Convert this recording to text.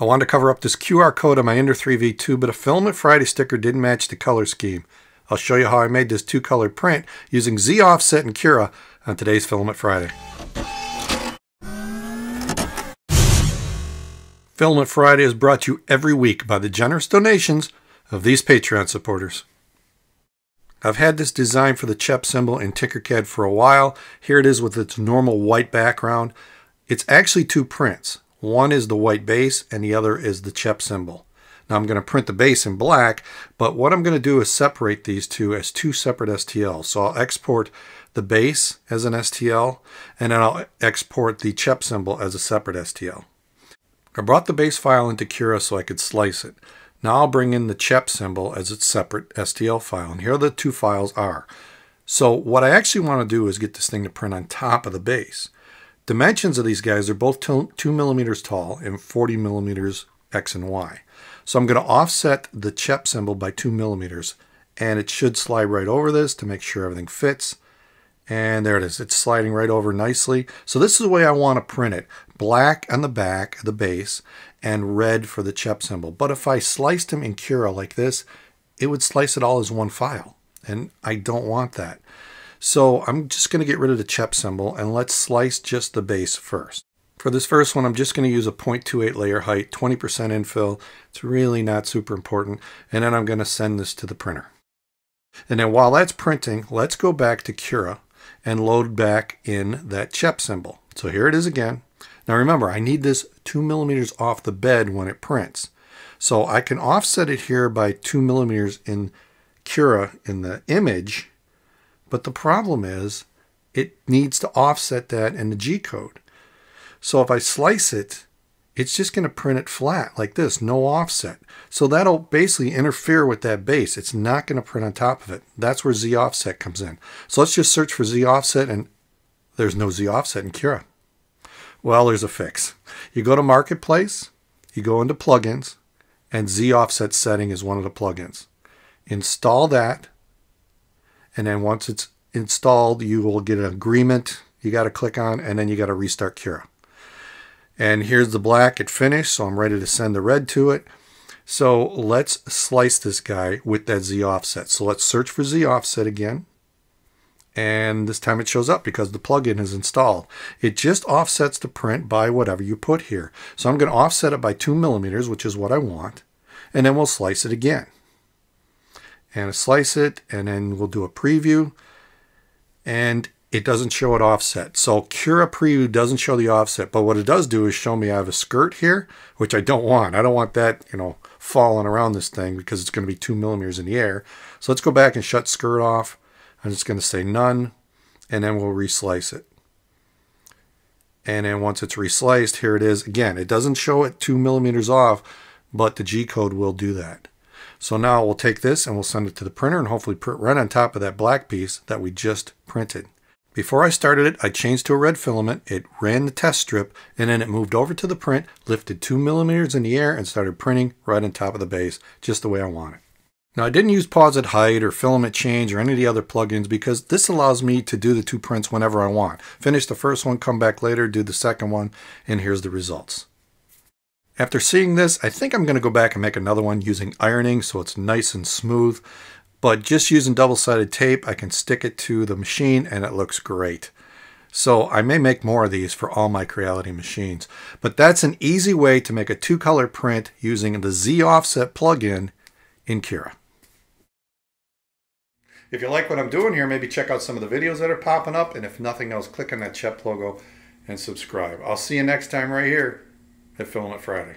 I wanted to cover up this QR code on my Ender 3v2, but a Filament Friday sticker didn't match the color scheme. I'll show you how I made this two-color print using Z Offset and Cura on today's Filament Friday. Filament Friday is brought to you every week by the generous donations of these Patreon supporters. I've had this design for the CHEP symbol in Tinkercad for a while. Here it is with its normal white background. It's actually two prints. One is the white base and the other is the CHEP symbol. Now I'm going to print the base in black, but what I'm going to do is separate these two as two separate STLs. So I'll export the base as an STL, and then I'll export the CHEP symbol as a separate STL. I brought the base file into Cura so I could slice it. Now I'll bring in the CHEP symbol as its separate STL file, and here the two files are. So what I actually want to do is get this thing to print on top of the base. Dimensions of these guys are both 2 millimeters tall and 40 millimeters X and Y. So I'm going to offset the CHEP symbol by 2 millimeters and it should slide right over this to make sure everything fits. And there it is. It's sliding right over nicely. So this is the way I want to print it. Black on the back, the base, and red for the CHEP symbol. But if I sliced them in Cura like this, it would slice it all as one file. And I don't want that. So I'm just going to get rid of the CHEP symbol and let's slice just the base first. For this first one, I'm just going to use a 0.28 layer height, 20% infill. It's really not super important. And then I'm going to send this to the printer. And then while that's printing, let's go back to Cura and load back in that CHEP symbol. So here it is again. Now remember, I need this two millimeters off the bed when it prints. So I can offset it here by two millimeters in Cura in the image, but the problem is it needs to offset that in the G code. So if I slice it, it's just going to print it flat like this, no offset. So that'll basically interfere with that base. It's not going to print on top of it. That's where Z offset comes in. So let's just search for Z offset and there's no Z offset in Cura. Well, there's a fix. You go to Marketplace, you go into Plugins, and Z offset setting is one of the plugins. Install that, and then once it's installed, you will get an agreement you got to click on, and then you got to restart Cura. And here's the black, it finished, so I'm ready to send the red to it. So let's slice this guy with that Z offset. So let's search for Z offset again. And this time it shows up because the plugin is installed. It just offsets the print by whatever you put here. So I'm going to offset it by two millimeters, which is what I want. And then we'll slice it again. And slice it, and then we'll do a preview. And it doesn't show it offset. So Cura Preview doesn't show the offset, but what it does do is show me I have a skirt here, which I don't want. I don't want that, you know, falling around this thing because it's going to be two millimeters in the air. So let's go back and shut skirt off. I'm just going to say none, and then we'll reslice it. And then once it's resliced, here it is. Again, it doesn't show it two millimeters off, but the G code will do that. So now we'll take this and we'll send it to the printer and hopefully print right on top of that black piece that we just printed. Before I started it, I changed to a red filament, it ran the test strip, and then it moved over to the print, lifted 2 millimeters in the air, and started printing right on top of the base, just the way I want it. Now I didn't use pause at height or filament change or any of the other plugins because this allows me to do the two prints whenever I want. Finish the first one, come back later, do the second one, and here's the results. After seeing this, I think I'm going to go back and make another one using ironing so it's nice and smooth. But just using double-sided tape, I can stick it to the machine and it looks great. So I may make more of these for all my Creality machines. But that's an easy way to make a two-color print using the Z Offset plugin in Cura. If you like what I'm doing here, maybe check out some of the videos that are popping up. And if nothing else, click on that CHEP logo and subscribe. I'll see you next time right here at Filament Friday.